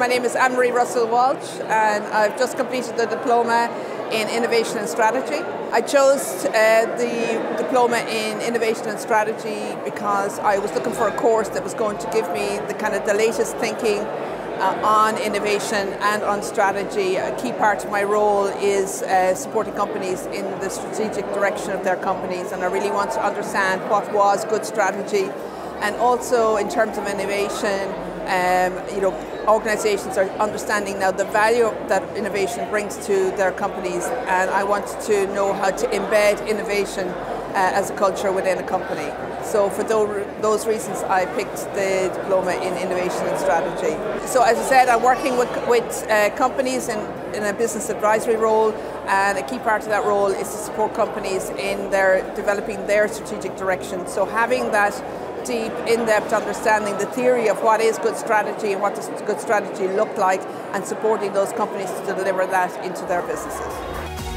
My name is Ann-Marie Russell Walsh and I've just completed the diploma in Innovation and Strategy. I chose uh, the diploma in Innovation and Strategy because I was looking for a course that was going to give me the kind of the latest thinking uh, on innovation and on strategy. A key part of my role is uh, supporting companies in the strategic direction of their companies and I really want to understand what was good strategy and also in terms of innovation um, you know, organisations are understanding now the value that innovation brings to their companies, and I want to know how to embed innovation uh, as a culture within a company. So for those reasons, I picked the diploma in innovation and strategy. So as I said, I'm working with, with uh, companies in, in a business advisory role, and a key part of that role is to support companies in their developing their strategic direction. So having that deep, in-depth understanding the theory of what is good strategy and what does good strategy look like and supporting those companies to deliver that into their businesses.